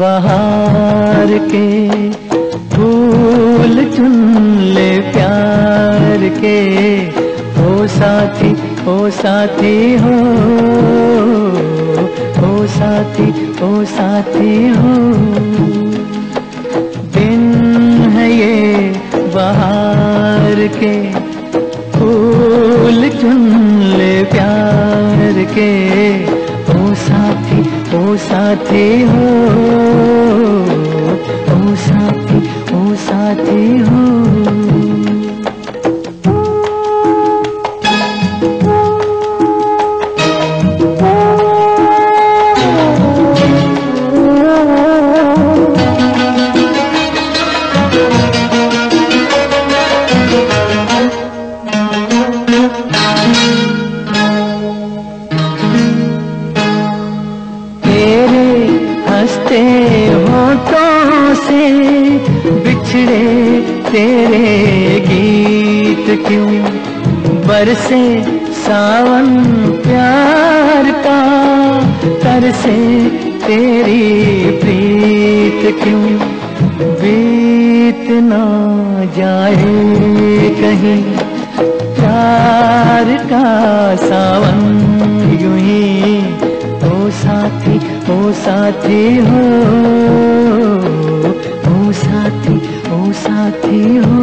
बाहर के फूल चुन ले प्यार के। ओ साथी ओ साथी हो, ओ साथी ओ साथी हो। दिन है ये बाहर के, फूल चुन ले प्यार के। साथी हो ओ साथी ओ साथी हो। बिछड़े तेरे गीत क्यों बरसे सावन प्यार का? तरसे तेरी प्रीत क्यों बीत ना जाए कहीं? प्यार का सावन यूँ ही, ओ साथी ओ साथी हो। साथी हो।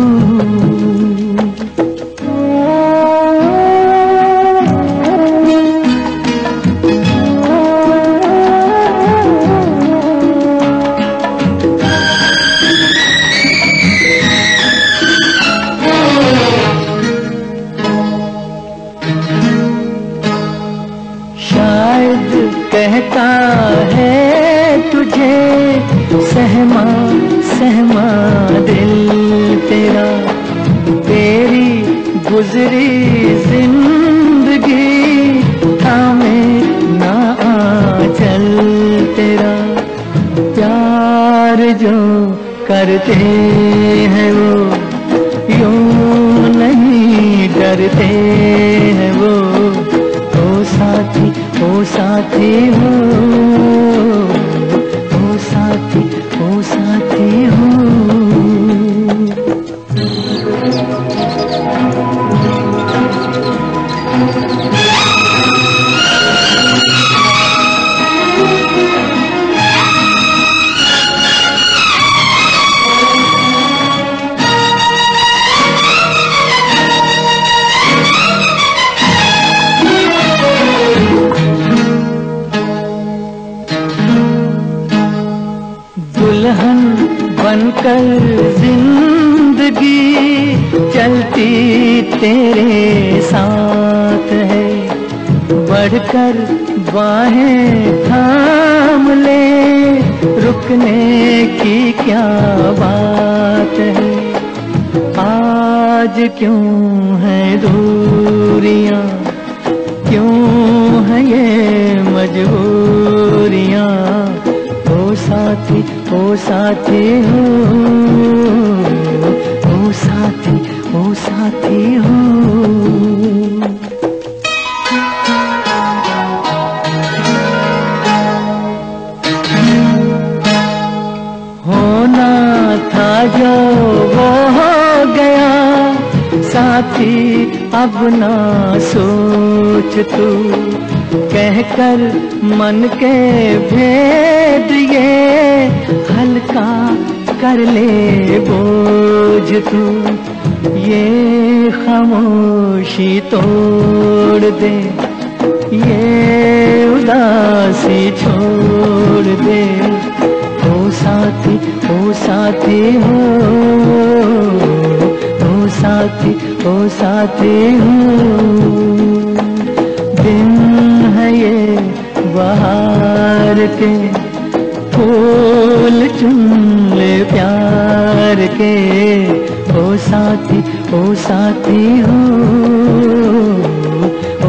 कहता है तुझे सहमा दिल तेरा, तेरी गुजरी ज़िंदगी थामे ना चल तेरा। प्यार जो करते हैं वो, यूँ नहीं डरते हैं वो। ओ साथी ओ साथी हो। बनकर ज़िंदगी चलती तेरे साथ है। बढ़कर बाहें थाम ले, रुकने की क्या बात है? आज क्यों है दूरियाँ ओ साथी हो। ओ साथी ओ साथी हो। होना था जो वो हो गया। साथी, अब ना सोच तू। कहकर मन के भेद ये हल्का कर ले बोझ तू, ये खामोशी तोड़ दे, ये उदासी छोड़ दे। ओ साथी ओ साथी हो, ओ साथी ओ साथी हो दिन है ये बाहर के फूल चुन ले प्यार के। ओ साथी ओ साथी हो,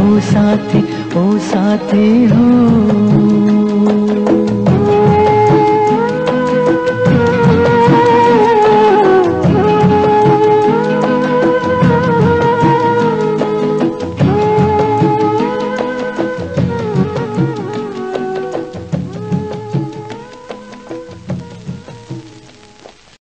ओ साथी ओ साथी हो।